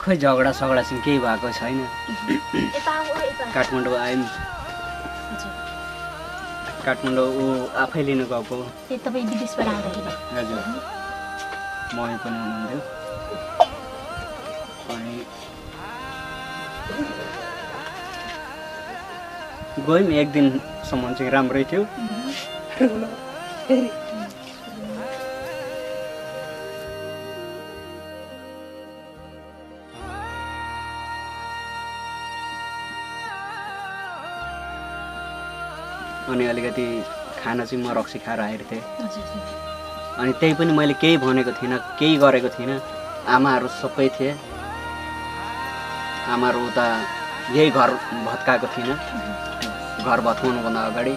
खै झगडा सगडा चाहिँ केही भएको छैन। काठमाडौँ आयौँ। काठमाडौँ ऊ आफै लिनु गएको। ए तपाईँ विदेशबाट आउँदाखेरि। हजुर। मही पनि हुनुहुन्थ्यो। अनि गयौँ एक दिनसम्म चाहिँ राम्रै थियो। अनि अलिकति खाना चाहिँ म रक्सी खाएर आएको थिएँ। अनि त्यही पनि मैले केही भनेको थिइनँ केही गरेको थिइनँ। आमाहरू सबै थिए। आमाहरू उता यही घर भत्काएको थिइनँ घर भत्काउनुभन्दा अगाडि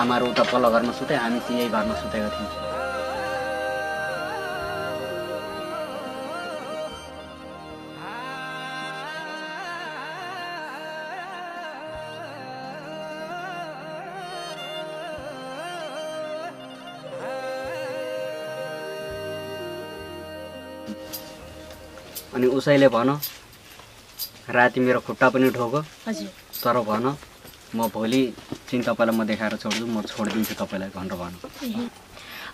आमाहरू उता पल्लो घरमा सुते हामी चाहिँ यही घरमा सुतेको थियौँ। अनि उसैले भन राति मेरो खुट्टा पनि ठोको तर भन म भोलि चाहिँ तपाईँलाई म देखाएर छोड्छु म छोडिदिन्छु तपाईँलाई भनेर भन।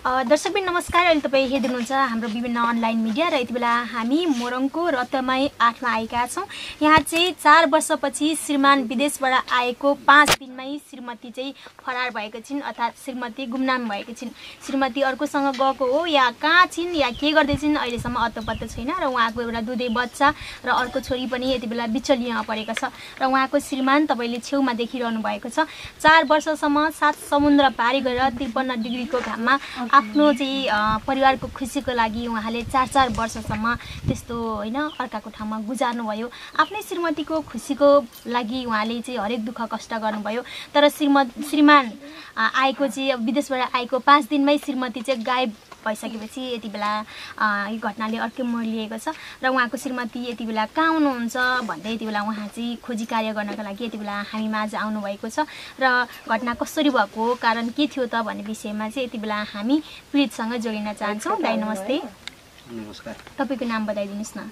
दर्शकबिन नमस्कार। अहिले तपाईँ हेर्दै हुनुहुन्छ हाम्रो विभिन्न अनलाइन मिडिया र यति बेला हामी मोरङको रतमाई आठमा आएका छौँ। यहाँ चाहिँ चार वर्षपछि श्रीमान विदेशबाट आएको पाँच दिनमै श्रीमती चाहिँ फरार भएको छिन् अर्थात् श्रीमती गुमनाम भएको छिन्। श्रीमती अर्कोसँग गएको हो या कहाँ छिन् या के गर्दैछिन् अहिलेसम्म अत्तो पत्तो छैन र उहाँको एउटा दुधे बच्चा र अर्को छोरी पनि यति बेला बिचलियामा परेको छ। र उहाँको श्रीमान तपाईँले छेउमा देखिरहनु भएको छ। चार वर्षसम्म सात समुद्र पारी गरेर त्रिपन्न डिग्रीको घाममा आफ्नो चाहिँ परिवारको खुसीको लागि उहाँले चार चार वर्षसम्म त्यस्तो होइन अर्काको ठाउँमा गुजार्नुभयो। आफ्नै श्रीमतीको खुसीको लागि उहाँले चाहिँ हरेक दुःख कष्ट गर्नुभयो। तर श्रीमत श्रीमान आएको चाहिँ विदेशबाट आएको पाँच दिनमै श्रीमती चाहिँ गायब भइसकेपछि यति बेला यो घटनाले अर्कै मोड लिएको छ र उहाँको श्रीमती यति बेला कहाँ हुनुहुन्छ भन्दै यति बेला उहाँ चाहिँ खोजी कार्य गर्नको लागि यति बेला हामी माझ आउनुभएको छ र घटना कसरी भएको कारण के थियो त भन्ने विषयमा चाहिँ यति बेला हामी पीडितसँग जोडिन चाहन्छौँ। दाई नमस्ते। नमस्कार। तपाईँको नाम बताइदिनुहोस् न।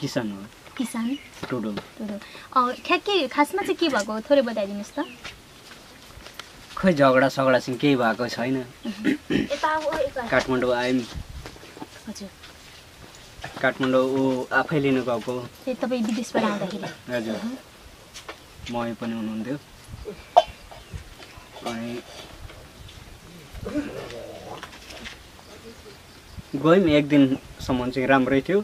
किसान हो। किसान। टुडु। टुडु। अँ, ठ्याक्कै खासमा चाहिँ के भएको? थोरै बताइदिनुहोस् त। खै झगडा सगडा चाहिँ केही भएको छैन। काठमाडौँ आयौँ। हजुर। काठमाडौँ ऊ आफै लिनु गएको। ए तपाईँ विदेशबाट आउँदाखेरि? हजुर। मही पनि हुनुहुन्थ्यो। अनि गयौँ एक दिनसम्म चाहिँ राम्रै थियो।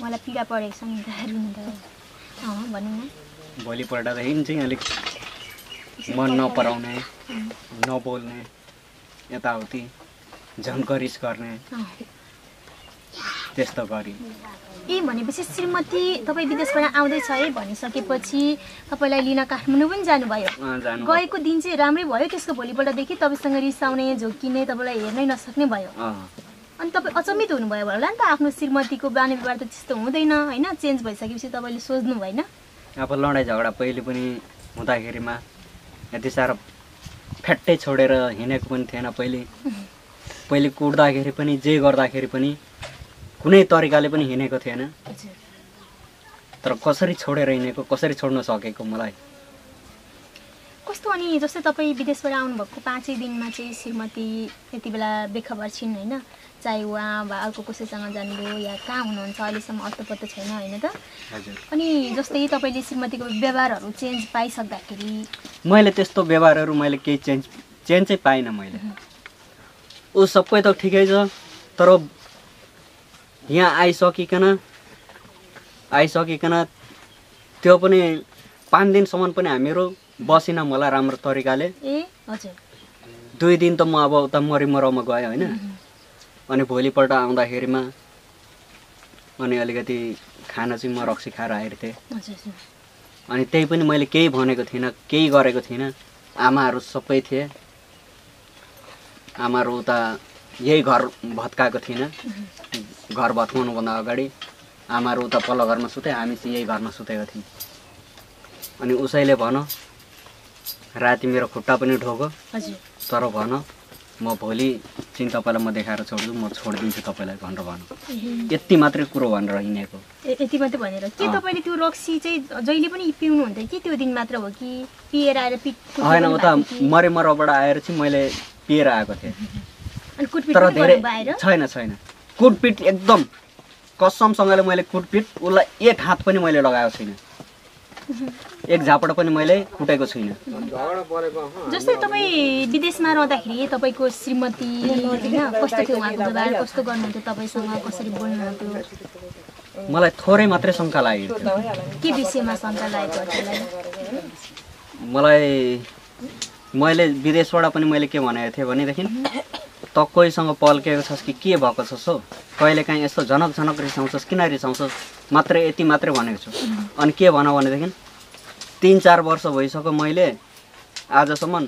मलाई पीडा परेको छ नि भनौँ न। भोलिपल्टदेखि चाहिँ अलिक। मन नपराउने नबोल्ने यताउति झन्करिस गर्ने। त्यस्तो गरी। ए भनेपछि श्रीमती तपाईँ विदेशबाट आउँदैछ है भनिसकेपछि तपाईँलाई लिन काठमाडौँ पनि जानुभयो। गएको दिन चाहिँ राम्रै भयो त्यसको भोलिपल्टदेखि तपाईँसँग रिसाउने झोकिने तपाईँलाई हेर्नै नसक्ने भयो। अनि तपाईँ अचम्मित हुनुभयो होला नि त आफ्नो श्रीमतीको बानी व्यवहार त त्यस्तो हुँदैन होइन? चेन्ज भइसकेपछि तपाईँले सोच्नु भएन। अब लडाइँ झगडा पहिले पनि हुँदाखेरिमा यति साह्रो फ्याट्टै छोडेर हिँडेको पनि थिएन पहिले। पहिले कुट्दाखेरि पनि जे गर्दाखेरि पनि कुनै तरिकाले पनि हिँडेको थिएन। तर कसरी छोडेर हिँडेको कसरी छोड्न सकेको मलाई? कस्तो अनि जस्तै तपाईँ विदेशबाट आउनुभएको पाँचै दिनमा चाहिँ श्रीमती यति बेला बेखबर छिन् होइन? चाहे उहाँ वा अर्को कसैसँग जानुभयो या कहाँ हुनुहुन्छ अहिलेसम्म अत्तो पत्तो छैन होइन त? अनि जस्तै तपाईँले श्रीमतीको व्यवहारहरू चेन्ज पाइसक्दाखेरि? मैले त्यस्तो व्यवहारहरू मैले केही चेन्ज चेन्ज चाहिँ पाइनँ मैले। ऊ सबै त ठिकै छ तर यहाँ आइसकिकन आइसकिकन त्यो पनि पाँच दिनसम्म पनि हामीहरू बसिनँ मलाई राम्रो तरिकाले। ए हजुर। दुई दिन त म अब उता मरिमराउमा गएँ होइन? अनि भोलिपल्ट आउँदाखेरिमा अनि अलिकति खाना चाहिँ म रक्सी खाएर आएको थिएँ अनि त्यही पनि मैले केही भनेको थिइनँ केही गरेको थिइनँ। आमाहरू सबै थिए। आमाहरू उता यही घर भत्काएको थिइनँ। घर भत्काउनुभन्दा अगाडि आमाहरू उता पल्लो घरमा सुते हामी चाहिँ यही घरमा सुतेको थियौँ। अनि उसैले भन राति मेरो खुट्टा पनि हजुर। तर भन म भोलि चाहिँ तपाईँलाई म देखाएर छोड्छु म छोडिदिन्छु तपाईँलाई भनेर भनौँ यति मात्रै कुरो भनेर हिँडेको। यति मात्रै भनेर? के। तपाईँले त्यो रक्सी चाहिँ जहिले पनि पिउनुहुन्थ्यो कि त्यो दिन मात्र हो कि पिएर आएर होइन उता भएको कि? मरे मरबाट आएर चाहिँ मैले पिएर आएको थिएँ। तर धेरै छैन छैन। कुटपिट एकदम कसमसँगले मैले कुटपिट उसलाई एक हात पनि मैले लगाएको छुइनँ एक झापड पनि मैले कुटेको छुइनँ। जस्तै तपाईँ विदेशमा रहँदाखेरि तपाईँको श्रीमती होइन कस्तो थियो उहाँको व्यवहार कस्तो गर्नुहुन्थ्यो तपाईँसँग कसरी बोल्नुहुन्थ्यो? मलाई थोरै मात्रै शङ्का लागेको थियो। के विषयमा शङ्का लागेको मलाई मैले विदेशबाट पनि मैले के भनेको थिएँ भनेदेखि त कोहीसँग पल्केको छस् कि के भएको छस् हौ? कहिले काहीँ यस्तो झनक झनक रिसाउँछस् किन रिसाउँछस्? मात्रै यति मात्रै भनेको छु। अनि के भन भनेदेखि तिन चार वर्ष भइसक्यो मैले। आजसम्म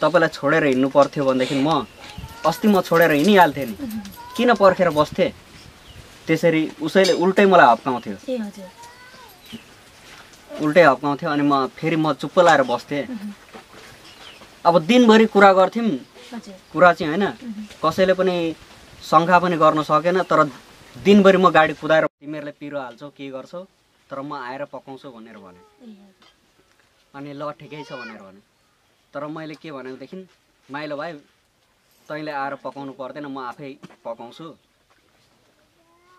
तपाईँलाई छोडेर हिँड्नु पर्थ्यो भनेदेखि म अस्ति म छोडेर हिँडिहाल्थेँ नि। किन पर्खेर बस्थेँ? त्यसरी उसैले उल्टै मलाई हप्काउँथ्यो। उल्टै हप्काउँथ्यो अनि म फेरि म चुप्प लाएर बस्थेँ। अब दिनभरि कुरा गर्थ्यौँ। कुरा चाहिँ होइन कसैले पनि शङ्का पनि गर्न सकेन तर दिनभरि म गाडी कुदाएर तिमीहरूले पिरो हाल्छौ के गर्छौ? तर म आएर पकाउँछु भनेर भने। अनि ल ठिकै छ भनेर भने। तर मैले के भनेकोदेखि माइलो भाइ तैँले आएर पकाउनु पर्दैन म आफै पकाउँछु।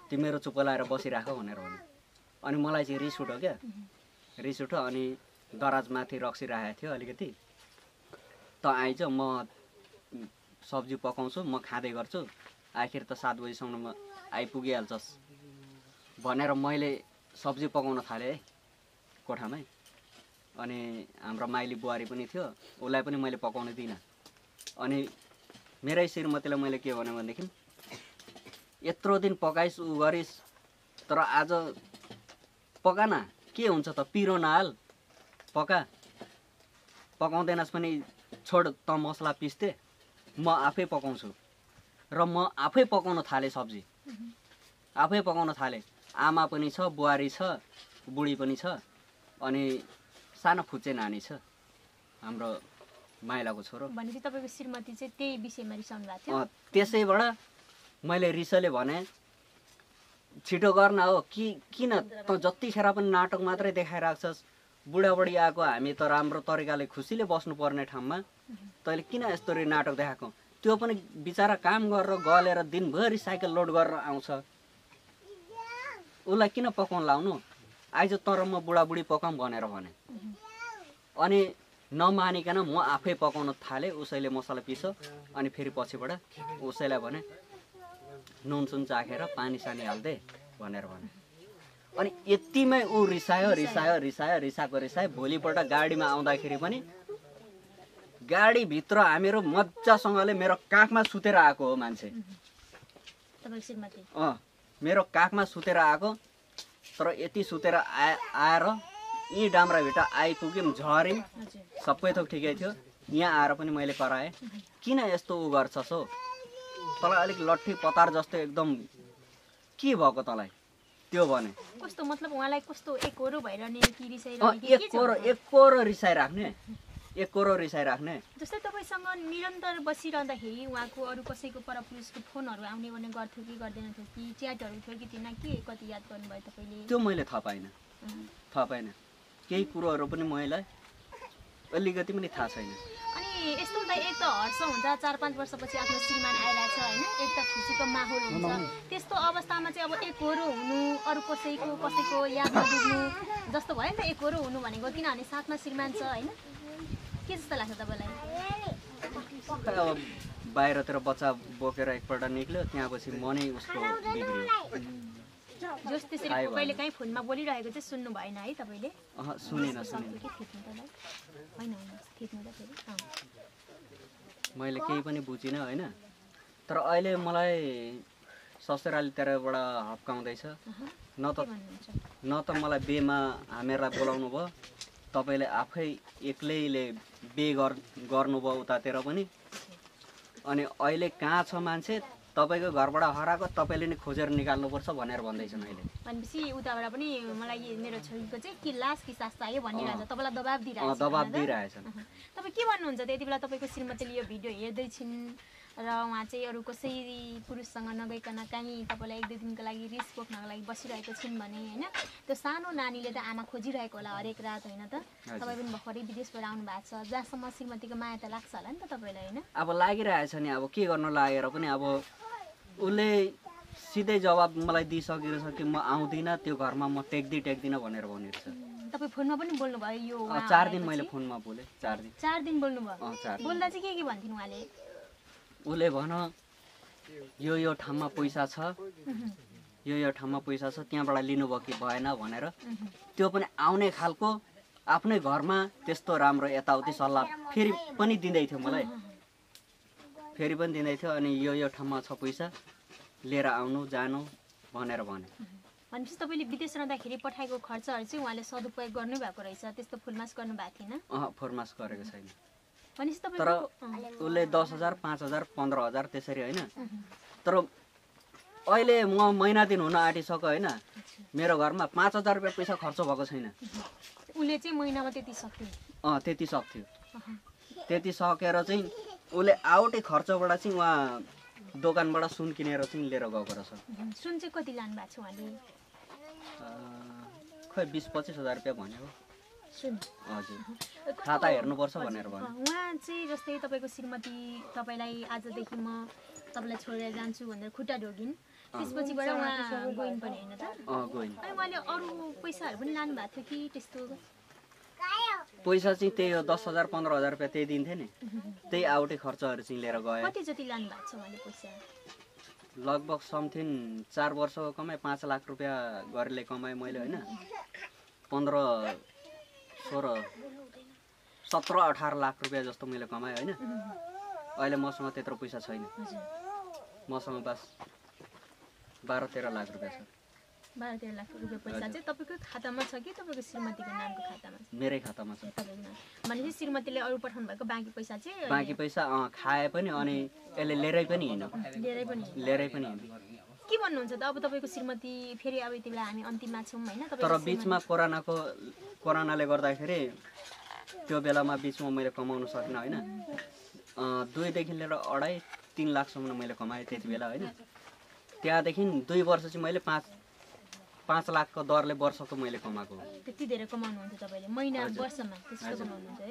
तिमीहरू चुप्प लाएर बसिराख भनेर भने। अनि मलाई चाहिँ रिस उठ्यो क्या। रिस उठ्यो अनि दराजमाथि रक्सी राखेको थियो अलिकति। त आइज म सब्जी पकाउँछु म खाँदै गर्छु। आखिर त सात बजीसम्म आइपुगिहाल्छस्। भनेर मैले सब्जी पकाउन थालेँ है कोठामै। अनि हाम्रो माइली बुहारी पनि थियो उसलाई पनि मैले पकाउन दिइनँ। अनि मेरै श्रीमतीलाई मैले के भने भनेदेखि यत्रो दिन पकाइस् उ गरिस् तर आज पका न के हुन्छ त पिरो नहाल पका। पकाउँदैनस् पनि छोड त मसला पिस्थे म आफै पकाउँछु। र म आफै पकाउन थालेँ सब्जी। आफै पकाउन थालेँ। आमा पनि छ बुहारी छ बुढी पनि छ अनि सानो फुच्चे नानी छ हाम्रो माइलाको छोरो। भनेपछि तपाईँको श्रीमती चाहिँ त्यही विषयमा रिसाउनु भएको थियो? त्यसैबाट मैले रिसले भने छिटो गर्न हो कि किन त जतिखेर पनि नाटक मात्रै देखाइरहेको छस् बुढाबुढी आएको हामी त राम्रो तरिकाले खुसीले बस्नुपर्ने ठाउँमा तैँले किन यस्तो नाटक देखाएको? त्यो पनि बिचरा काम गरेर गलेर दिनभरि साइकल लोड गरेर आउँछ। उसलाई किन पकाउन लाउनु? आइज तर म बुढाबुढी पकाउँ भनेर भने। अनि नमानिकन म आफै पकाउन थालेँ उसैले मसला पिसो अनि फेरि पछिबाट उसैलाई भने नुन सुन चाखेर पानी सानी हाल्दे भनेर भने। अनि यतिमै ऊ रिसायो रिसायो रिसायो रिसाएको रिसायो भोलिपल्ट गाडीमा आउँदाखेरि पनि गाडीभित्र हामीहरू मजासँगले मेरो काखमा सुतेर आएको हो मान्छे। अँ। मेरो काखमा सुतेर आएको तर यति सुतेर आए आएर यी डाम्राभित्र आइपुग्यौँ झऱ्यौँ सबै थोक ठिकै थियो। यहाँ आएर पनि मैले कराएँ। किन यस्तो उ गर्छस् हौ तँलाई अलिक लट्ठी पतार जस्तो एकदम के भएको तँलाई? त्यो भने। कस्तो मतलब उहाँलाई कस्तो भइरहने कि रिसाइरहने एक के छ कोरो उहाँ? एक कोरो रिसाइराख्ने। एक कोरो रिसाइराख्ने। जस्तै तपाईँसँग निरन्तर बसिरहँदाखेरि उहाँको अरू कसैको परपुरुषको फोनहरू आउने भने गर्थ्यो कि गर्दैन थियो कि च्याटहरू थियो कि थिएन के? कति याद गर्नुभयो तपाईँले? त्यो मैले थाहा पाइनँ। थाहा पाइनँ। केही कुरोहरू पनि मलाई अलिकति पनि थाहा छैन। अनि यस्तो हुँदा एक त हर्ष हुन्छ चार पाँच वर्षपछि आफ्नो श्रीमान आइरहेको छ होइन? एक त खुसीको माहौल हुन्छ। त्यस्तो अवस्थामा चाहिँ अब एकहोरो हुनु अरू कसैको कसैको यादमा डुब्नु जस्तो भयो नि त एकहोरो हुनु भनेको किनभने साथमा श्रीमान छ होइन? के जस्तो लाग्छ तपाईँलाई? बाहिरतिर बच्चा बोकेर एकपल्ट निक्ल्यो त्यहाँपछि मनै उसको जस त्यसरी। कहिले काहीँ फोनमा बोलिरहेको चाहिँ सुन्नु भएन है तपाईँले? सुनेन। मैले केही पनि बुझिनँ होइन? तर अहिले मलाई ससुरालीतिरबाट हप्काउँदैछ। न त न त मलाई बेमा हामीहरूलाई बोलाउनु भयो। तपाईँले आफै एक्लैले बे गर गर्नुभयो उतातिर पनि। अनि अहिले कहाँ छ मान्छे? तपाईँको घरबाट हराएको तपाईँले नै खोजेर निकाल्नुपर्छ भनेर भन्दैछन् अहिले भनेपछि उताबाट पनि मलाई मेरो छोरीको चाहिँ कि लास कि सास चाहियो भनिरहेको छ तपाईँलाई दबाब अँ, दिइरहेको छ दबाब? दिइरहेछन् अहँ। तपाईँ के भन्नुहुन्छ? त यति बेला तपाईँको श्रीमतीले यो भिडियो हेर्दैछिन् र उहाँ चाहिँ अरू कसै पुरुषसँग नगइकन कहीँ तपाईँलाई एक दुई दिनको लागि रिस बोक्नको लागि बसिरहेको छिन् भने होइन त्यो सानो नानीले त आमा खोजिरहेको होला हरेक रात होइन त। तपाईँ पनि भर्खरै विदेशबाट आउनु भएको छ जहाँसम्म श्रीमतीको माया त लाग्छ होला नि त तपाईँलाई होइन अब लागिरहेछ नि अब के गर्नु लागेर पनि अब उसले सिधै जवाब मलाई दिइसकेको छ कि म आउँदिनँ त्यो घरमा म टेक्दै टेक्दिनँ भनेर भनिरहेछ तपाईँ फोनमा पनि बोल्नुभयो यो चार दिन? मैले फोनमा बोलेँ चार दिन चार दिन बोल्नुभयो। बोल्दा चाहिँ के के भन्थिन् उहाँले उसले भन यो यो ठाउँमा पैसा छ। यो यो ठाउँमा पैसा छ त्यहाँबाट लिनुभयो कि भएन भनेर। त्यो पनि आउने खालको आफ्नै घरमा त्यस्तो राम्रो यताउति सल्लाह फेरि पनि दिँदै थियो मलाई। फेरि पनि दिँदै थियो अनि यो यो ठाउँमा छ पैसा लिएर आउनु जानु भनेर भने भनेपछि तपाईँले विदेश रहँदाखेरि पठाएको खर्चहरू चाहिँ उहाँले सदुपयोग गर्नु भएको रहेछ त्यस्तो फुलमास गर्नु भएको थिएन? अँ फरमास गरेको छैन। तर उसले दस हजार पाँच हजार पन्ध्र हजार त्यसरी होइन। तर अहिले म महिना दिन हुन आँटिसक्यो होइन। मेरो घरमा पाँच हजार रुपियाँ पैसा खर्च भएको छैन। उसले चाहिँ महिनामा त्यति सक्थ्यो? अँ त्यति सक्थ्यो। त्यति सकेर चाहिँ उसले आउटै खर्चबाट चाहिँ उहाँ दोकानबाट सुन किनेर चाहिँ लिएर गएको रहेछ। सुन चाहिँ कति लानु भएको छ उहाँले? खै बिस पच्चिस हजार रुपियाँ भन्यो। हजुर। खाता हेर्नुपर्छ भनेर अँ, भन्यो उहाँ चाहिँ जस्तै तपाईँको श्रीमती तपाईँलाई आजदेखि म तपाईँलाई छोडेर जान्छु भनेर खुट्टा ढोगिन्। त्यसपछिबाट उहाँ गइन् पनि होइन त? अनि उहाँले अरू पैसाहरू पनि लानु भएको थियो कि त्यस्तो? पैसा चाहिँ त्यही हो दस हजार पन्ध्र हजार रुपियाँ त्यही दिन्थ्यो नि। त्यही आउटै खर्चहरू चाहिँ लिएर गएँ कति जति लानु भएको छ उहाँले पैसा? लगभग समथिङ चार वर्षको कमाएँ पाँच लाख रुपियाँ गरेर कमाएँ मैले होइन। पन्ध्र सोह्र सत्र अठार लाख रुपियाँ जस्तो मैले कमाएँ होइन? अहिले मसँग त्यत्रो पैसा छैन। मसँग बस बाह्र तेह्र लाख रुपियाँ छ। बाह्र तेह्र लाख रुपियाँ पैसा चाहिँ तपाईँको खातामा छ कि तपाईँको श्रीमतीको नामको खातामा? छ मेरै खातामा छ। भनेपछि श्रीमतीले अरू पठाउनु भएको बाँकी पैसा चाहिँ बाँकी पैसा खाए पनि अनि यसले लिएरै पनि हिँड्यो। लिएरै पनि हिँड्यो। के भन्नुहुन्छ त अब तपाईँको श्रीमती फेरि अब यति बेला हामी अन्तिममा छौँ होइन तर बिचमा कोरोनाको कोरोनाले गर्दाखेरि त्यो बेलामा बिचमा मैले कमाउन सकिनँ होइन दुईदेखि लिएर अढाई तिन लाखसम्म मैले कमाएँ त्यति बेला होइन त्यहाँदेखि दुई वर्ष चाहिँ मैले पाँच पाँच लाखको दरले वर्षको मैले कमाएको। त्यति धेरै कमाउनुहुन्छ तपाईँले महिना। वर्षमा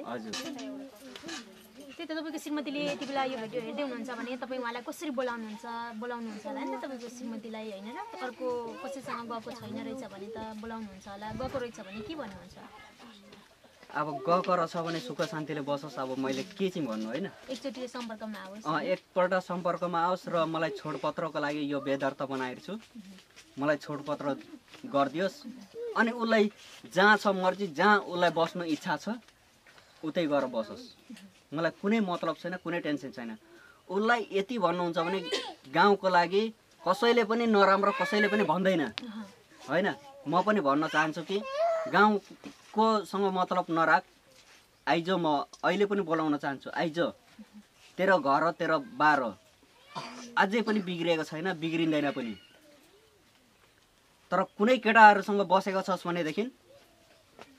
हजुर। त्यही त तपाईँको श्रीमतीले यति बेला यो भिडियो हेर्दै हुनुहुन्छ भने तपाईँ उहाँलाई कसरी बोलाउनुहुन्छ बोलाउनुहुन्छ होला नि त तपाईँको श्रीमतीलाई होइन र अर्को कसैसँग गएको छैन रहेछ भने त बोलाउनुहुन्छ होला गएको रहेछ भने के भन्नुहुन्छ? अब गएको रहेछ भने सुख शान्तिले बसोस् अब मैले के चाहिँ भन्नु होइन? एकचोटि सम्पर्कमा आओस्। एकपल्ट सम्पर्कमा आओस् र मलाई छोडपत्रको लागि यो बेदर्ता बनाएको छु। मलाई छोडपत्र गरिदियोस्। अनि उसलाई जहाँ छ मर्जी जहाँ उसलाई बस्नु इच्छा छ उतै गएर बसोस्। मलाई कुनै मतलब छैन कुनै टेन्सन छैन। उसलाई यति भन्नुहुन्छ भने गाउँको लागि कसैले पनि नराम्रो कसैले पनि भन्दैन। होइन? म पनि भन्न चाहन्छु कि गाउँकोसँग मतलब नराख। आइज म अहिले पनि बोलाउन चाहन्छु। आइज तेरो घर तेरो बार। अझै पनि बिग्रिएको छैन बिग्रिँदैन पनि। तर कुनै केटाहरूसँग बसेको छस् भनेदेखि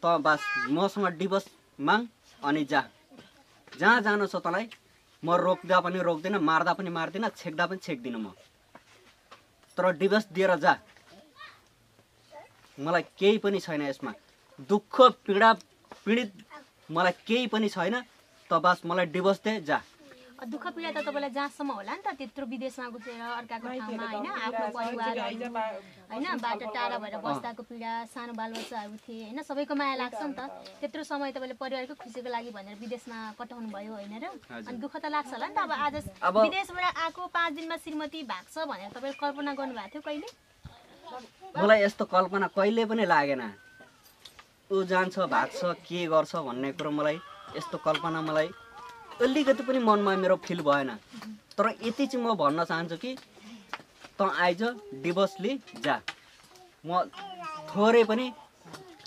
त बस मसँग डिभोर्स माग अनि जा। जहाँ जानु छ तँलाई म रोक्दा पनि रोक्दिनँ मार्दा पनि मार्दिनँ छेक्दा पनि छेक्दिनँ म। तर डिभोर्स दिएर जा। मलाई केही पनि छैन यसमा। दुःख पीडा पीडित मलाई केही पनि छैन। त बस मलाई डिभोर्स दे जा। दुःख पीडा त तपाईँलाई जहाँसम्म होला नि त त्यत्रो विदेशमा गएर अर्काको ठाउँमा होइन आफ्नो परिवारहरू होइन बाटो टाढा भएर बस्दाको पीडा सानो बालबच्चाहरू थिए होइन सबैको माया लाग्छ नि त। त्यत्रो समय तपाईँले परिवारको खुसीको लागि भनेर विदेशमा कटाउनु भयो होइन र। अनि दुःख त लाग्छ होला नि त अब आज विदेशबाट आएको पाँच दिनमा श्रीमती भाग्छ भनेर तपाईँले कल्पना गर्नुभएको थियो कहिले? मलाई यस्तो कल्पना कहिले पनि लागेन। ऊ जान्छ भाग्छ के गर्छ भन्ने कुरो मलाई यस्तो कल्पना मलाई अलिकति पनि मनमा मेरो फिल भएन। तर यति चाहिँ म भन्न चाहन्छु कि त आइज डिभोर्स लि जा। म थोरै पनि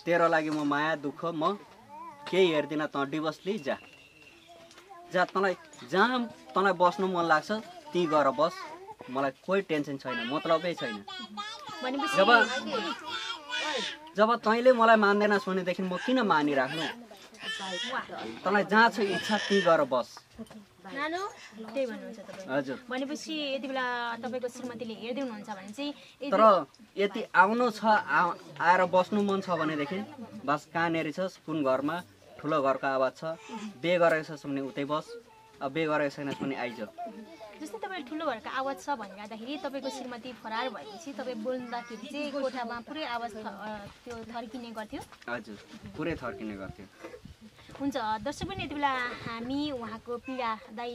तेरो लागि म माया दुःख म केही हेर्दिनँ त डिभोर्स लि जा। जा तँलाई जहाँ तँलाई बस्नु मन लाग्छ त्यहीँ गएर बस। मलाई कोही टेन्सन छैन मतलबै छैन। जब जब तैँले मलाई मान्दैनस् भनेदेखि म किन मानिराख्नु? तँलाई जहाँ छ इच्छा त्यहीँ गएर बस। नानु त्यही भन्नुहुन्छ तपाईँ। हजुर। भनेपछि यति बेला तपाईँको श्रीमतीले हेर्दै हुनुहुन्छ भने चाहिँ तर यति आउनु छ आएर बस्नु मन छ भनेदेखि बस कहाँनिर छस् कुन घरमा ठुलो घरको आवाज छ बे गरेको छस् भने उतै बस अब बे गरेको छैनस् भने आइज। जस्तै तपाईँ ठुलो घरको आवाज छ भनिरहँदाखेरि तपाईँको श्रीमती फरार भएपछि तपाईँ बोल्दाखेरि चाहिँ कोठामा पुरै आवाज त्यो थर्किने गर्थ्यो। हजुर पुरै थर्किने गर्थ्यो। हुन्छ। दर्शक पनि यति बेला हामी उहाँको पीडादायी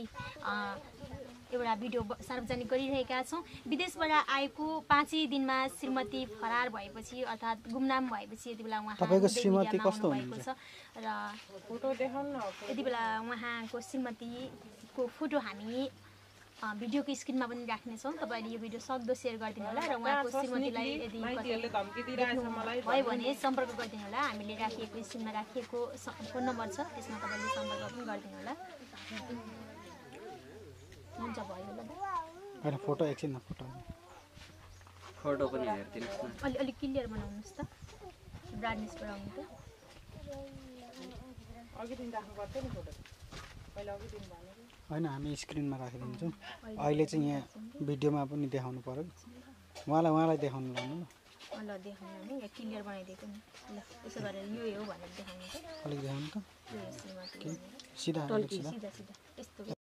एउटा भिडियो सार्वजनिक गरिरहेका छौँ। विदेशबाट आएको पाँचै दिनमा श्रीमती फरार भएपछि अर्थात् गुमनाम भएपछि यति बेला उहाँ श्रीमती कस्तो आउनुभएको छ। र यति बेला उहाँको श्रीमतीको फोटो हामी भिडियोको स्क्रिनमा पनि राख्नेछौँ तपाईँले यो भिडियो सक्दो सेयर गरिदिनु होला र उहाँको श्रीमतीलाई यदि भयो भने सम्पर्क गरिदिनु होला। हामीले राखिएको स्क्रिनमा राखिएको फोन नम्बर छ त्यसमा तपाईँले सम्पर्क पनि गरिदिनु होला। हुन्छ भयो होला होइन फोटो एकछिन फोटो। फोटो पनि हेरिदिनुहोस् न। अलि अलिक क्लियर बनाउनुहोस् त। ब्राइटनेस बढाउनु त। होइन हामी स्क्रिनमा राखिदिन्छौँ। अहिले चाहिँ यहाँ भिडियोमा पनि देखाउनु पऱ्यो उहाँलाई उहाँलाई देखाउनु लानु ल देखाउनु नि यहाँ क्लियर बनाइदिएको नि। ल यसो गरेर यो हो भनेर देखाउनु अलिक देखाउनु त। सिधा सिधा। सिधा सिधा।